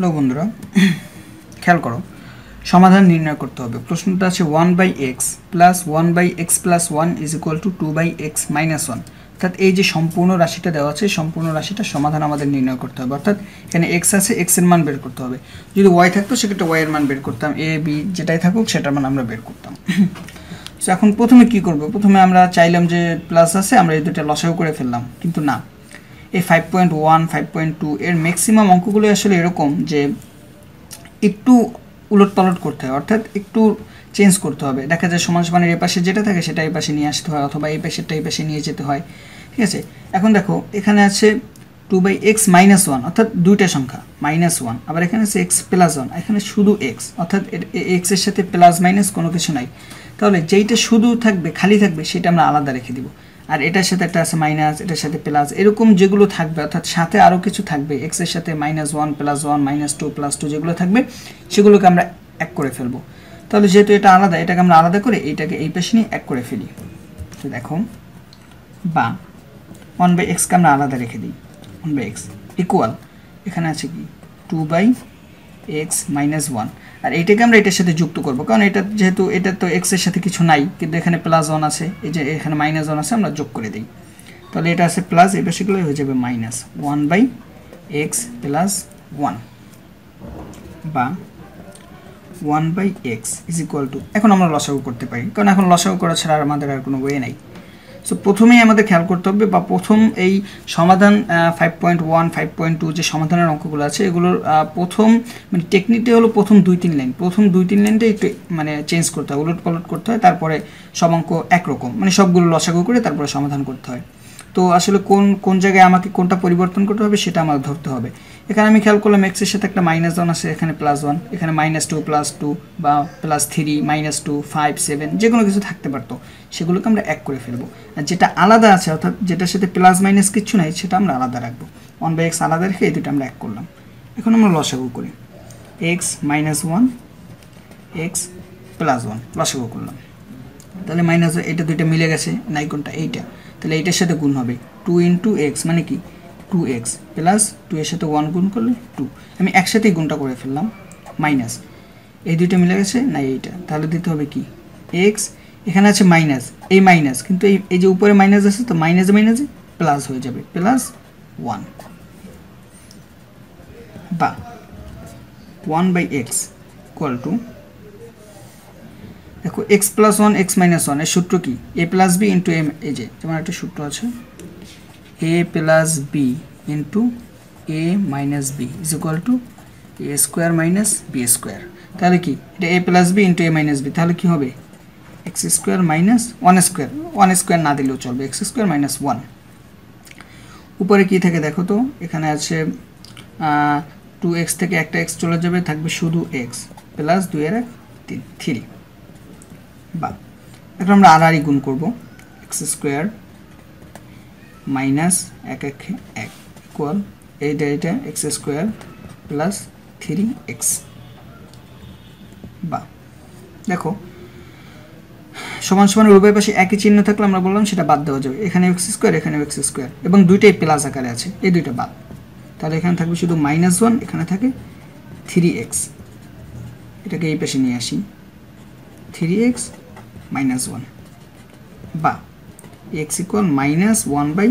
Hello বন্ধুরা, খেয়াল করো, সমাধান নির্ণয় করতে হবে। প্রশ্নটা আছে one by x plus one by x plus one is equal to two by x minus one অর্থাৎ এই যে সম্পূর্ণ রাশিটা দেওয়া আছে, সম্পূর্ণ রাশিটা সমাধান আমাদের নির্ণয় করতে হবে। অর্থাৎ এখানে এক্স আছে এক্সের মান বের করতে হবে। যদি ওয়াই থাকতো, সেক্ষেত্রে ওয়াই এর মান বের করতাম। এ বি যেটাই থাকুক, সেটার মান আমরা বের করতাম। সো এখন প্রথমে কি করব? প্রথমে আমরা চাইলাম যে প্লাস আছে, আমরা এই দুটো লসাগু করে ফেললাম। কিন্তু না। এই five point one five point two এর ম্যাক্সিমাম অঙ্কগুলো আসলে এরকম যে একটু উলট পালট করতে হয়, অর্থাৎ একটু চেঞ্জ করতে হবে। দেখা যায় সমান সমানের এ পাশে যেটা থাকে সেটা এই পাশে নিয়ে আসতে হয় অথবা এই পাশেরটা এই পাশে নিয়ে যেতে হয়, ঠিক আছে? এখন দেখো, এখানে আছে two by x minus one অর্থাৎ দুইটা সংখ্যা মাইনাস ওয়ান আবার এখানে আছে এক্স প্লাস ওয়ান এখানে শুধু এক্স অর্থাৎ এক্সের সাথে প্লাস মাইনাস কোনো কিছু নাই। তাহলে যেইটা শুধু থাকবে, খালি থাকবে, সেটা আমরা আলাদা রেখে দিব। আর এটার সাথে একটা আছে মাইনাস এটার সাথে প্লাস এরকম যেগুলো থাকবে, অর্থাৎ সাথে আরও কিছু থাকবে এক্সের সাথে minus one plus one minus two plus two যেগুলো থাকবে, সেগুলোকে আমরা এক করে ফেলব। তাহলে যেহেতু এটা আলাদা, এটাকে আমরা আলাদা করে এইটাকে এই পাশে নিয়ে এক করে ফেলি। তো দেখো বা ওয়ান বাই এক্সকে আমরা আলাদা রেখে দিই। ওয়ান বাই এক্স ইকুয়াল এখানে আছে কি? Two by x minus one আর এইটাকে আমরা এটার সাথে যুক্ত করব, কারণ এটা যেহেতু, এটা তো এক্সের সাথে কিছু নাই, কিন্তু এখানে প্লাস ওয়ান আছে, এই যে এখানে মাইনাস ওয়ান আছে, আমরা যোগ করে দিই। তাহলে এটা আছে প্লাস এই পাশেগুলো হয়ে যাবে minus one by x plus one বা one by x is equal to এখন আমরা লসাগু করতে পারি, কারণ এখন লসাগু করা ছাড়া আমাদের আর কোনো ওয়ে নাই। সো প্রথমেই আমাদের খেয়াল করতে হবে বা প্রথম এই সমাধান five point one five point two যে সমাধানের অঙ্কগুলো আছে, এগুলোর প্রথম মানে টেকনিকটা হলো প্রথম দুই তিন লাইন প্রথম দুই তিন লাইনটাই একটু মানে চেঞ্জ করতে হয় উলট পালট করতে হয়, তারপরে সব অঙ্ক একরকম মানে সবগুলো লসাগু করে তারপরে সমাধান করতে হয়। তো আসলে কোন কোন জায়গায় আমাকে কোনটা পরিবর্তন করতে হবে সেটা আমার ধরতে হবে। এখানে আমি খেয়াল করলাম এক্সের সাথে একটা মাইনাস ওয়ান আছে, এখানে প্লাস ওয়ান এখানে মাইনাস টু প্লাস টু বা plus three minus two five seven যে কোনো কিছু থাকতে পারতো। সেগুলোকে আমরা এক করে ফেলব। আর যেটা আলাদা আছে, অর্থাৎ যেটার সাথে প্লাস মাইনাস কিছু নাই, সেটা আমরা আলাদা রাখব। ওয়ান বাই এক্স আলাদা রেখে এই দুটো আমরা এক করলাম। এখন আমরা লসাগু করি। X minus one x plus one লসাগু করলাম। তাহলে মাইনাস এটা দুইটা মিলে গেছে নাই কোনটা এইটা। তাহলে এইটার সাথে গুণ হবে টু ইন্টু এক্স মানে কি? টু এক্স প্লাস টু এর সাথে ওয়ান গুণ করলে টু আমি একসাথেই গুণটা করে ফেললাম মাইনাস এই দুইটা মিলে গেছে, না, এইটা। তাহলে দিতে হবে কি? এক্স এখানে আছে মাইনাস এই মাইনাস কিন্তু এই এই যে উপরে মাইনাস আছে, তো মাইনাসে মাইনাসে প্লাস হয়ে যাবে প্লাস ওয়ান বা one by x equal to দেখো x plus one x minus ওয়ানের সূত্র কি? A plus B into M এই যে যেমন একটা সূত্র আছে। A plus B into A minus B is equal to A square minus B square তাহলে কি? এটা A plus B into A minus B তাহলে কি হবে? X square minus one square one square না দিলেও চলবে। এক্স স্কোয়ার মাইনাস ওয়ান উপরে কি থাকে দেখো তো? এখানে আছে টু এক্স থেকে একটা এক্স চলে যাবে, থাকবে শুধু এক্স প্লাস দুই এর এক, তিন থ্রি বা এখন আমরা আরই গুণ করব। এক্স স্কোয়ার মাইনাস এক এক এক ইকুয়াল এইটা এটা x square plus three x. বা দেখো, সমান সমানের উভয় পাশে একই চিহ্ন থাকলে আমরা বললাম সেটা বাদ দেওয়া যাবে। এখানে এক্স স্কোয়ার, এখানে এক্স স্কোয়ার। এবং দুইটাই প্লাস আকারে আছে। এই দুইটা বাদ। তাহলে এখানে থাকবে শুধু মাইনাস ওয়ান এখানে থাকে থ্রি এক্স। এটাকে এই পাশে নিয়ে আসি। থ্রি এক্স মাইনাস ওয়ান বা x equal minus one by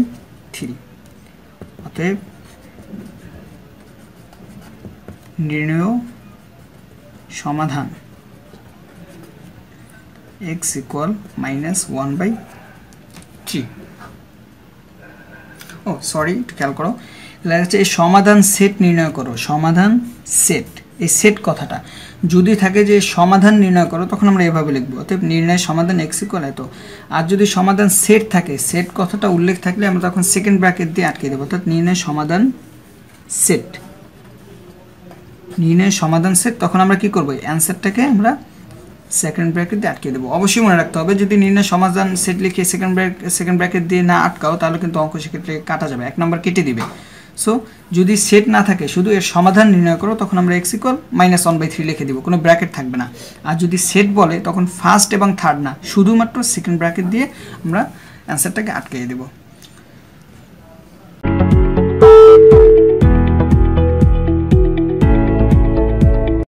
three অতএব নির্ণয় সমাধান x equal minus one by three O sorry একটু খেয়াল করো। লেখা হচ্ছে এই সমাধান সেট নির্ণয় করো, সমাধান সেট এই সেট কথাটা। যদি থাকে যে সমাধান নির্ণয় করো, তখন আমরা এভাবে লিখব। অতএব নির্ণয় সমাধান এক্স ইকুয়াল এত। আর যদি সমাধান সেট থাকে সেট কথাটা উল্লেখ থাকলে আমরা তখন সেকেন্ড ব্র্যাকেট দিয়ে আটকে দেবো। অর্থাৎ নির্ণয় সমাধান সেট নির্ণয় সমাধান সেট তখন আমরা কি করব? অ্যান্সারটাকে আমরা সেকেন্ড ব্র্যাকেট দিয়ে আটকে দেবো। অবশ্যই মনে রাখতে হবে, যদি নির্ণয় সমাধান সেট লিখে সেকেন্ড ব্র্যাক সেকেন্ড ব্র্যাকেট দিয়ে না আটকাও, তাহলে কিন্তু অঙ্ক সেক্ষেত্রে কাটা যাবে। এক নম্বর কেটে দিবে। সো যদি সেট না থাকে, শুধু এর সমাধান নির্ণয় করো, তখন আমরা x equal minus one by three লিখে দিব, কোনো ব্র্যাকেট থাকবে না। আর যদি সেট বলে, তখন ফার্স্ট এবং থার্ড না, শুধুমাত্র সেকেন্ড ব্র্যাকেট দিয়ে আমরা অ্যান্সারটাকে আটকে দেবো।